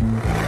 Bye.